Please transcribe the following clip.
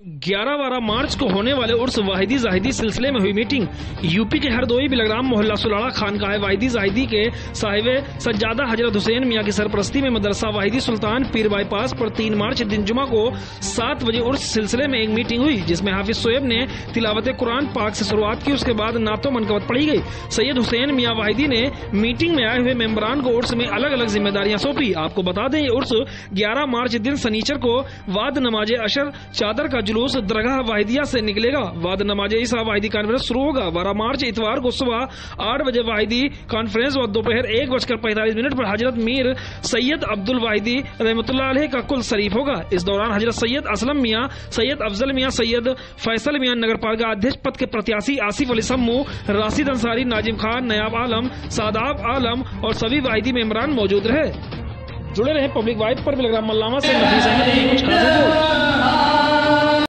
ग्यारह बारह मार्च को होने वाले उर्स वाहिदी जाहिदी सिलसिले में हुई मीटिंग। यूपी के हरदोई बिलग्राम मोहल्ला सुलाड़ा खान का है। वाहिदी जाहिदी के साहिब सज्जादा हज़रत हुसैन मियाँ की सरपरस्ती में मदरसा वाहिदी सुल्तान पीर बाईपास पर तीन मार्च दिन जुमा को सात बजे उर्स सिलसिले में एक मीटिंग हुई, जिसमें हाफिज सोएब ने तिलावत कुरान पाक से शुरुआत की, उसके बाद नातो मनकवत पढ़ी गई। सैयद हुसैन मियाँ वाहिदी ने मीटिंग में आए हुए मेम्बरान को उर्स में अलग अलग जिम्मेदारियाँ सौंपी। आपको बता दें, ये उर्स ग्यारह मार्च दिन सनीचर को वाद नमाज़ अशर चादर का जुलूस दरगाह वाहिदिया से निकलेगा। वाद नमाज़ ईसा वाहिदी कॉन्फ्रेंस शुरू होगा। बारह मार्च इतवार को सुबह आठ बजे वाहिदी कॉन्फ्रेंस व दोपहर एक बजकर पैंतालीस मिनट पर हज़रत मीर सैयद अब्दुल वाहिदी रहमतुल्लाह का कुल शरीफ होगा। इस दौरान हज़रत सैयद असलम मियाँ, सैयद अफजल मियाँ, सैयद फैसल मियाँ नगर पालिका अध्यक्ष पद के प्रत्याशी आसिफ अली सम्मू, राशिद अंसारी, नाजिम खान, नयाब आलम, सादाब आलम और सभी वाहिदी मेम्बरान मौजूद रहे। जुड़े रहे पब्लिक वाइब पर बिलग्राम मल्लामा से। नफीस अहमद, कुछ खास